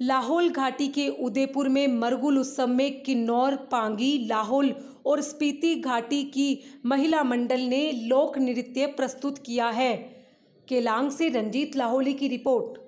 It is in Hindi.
लाहौल घाटी के उदयपुर में मरगुल उत्सव में किन्नौर, पांगी, लाहौल और स्पीति घाटी की महिला मंडल ने लोक नृत्य प्रस्तुत किया है। केलांग से रंजीत लाहौली की रिपोर्ट।